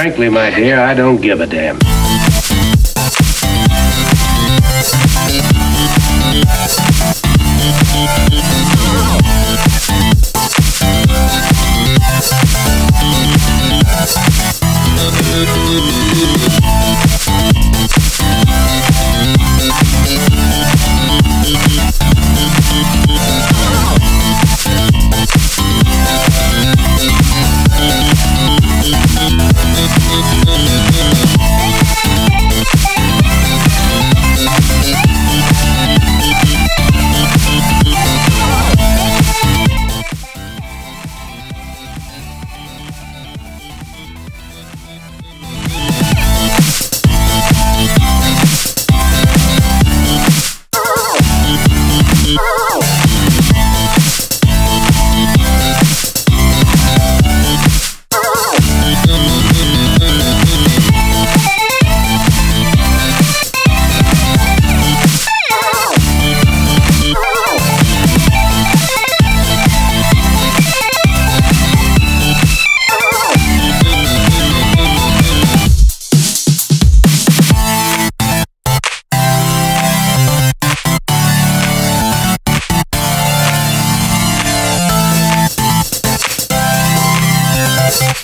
Frankly, my dear, I don't give a damn. Thank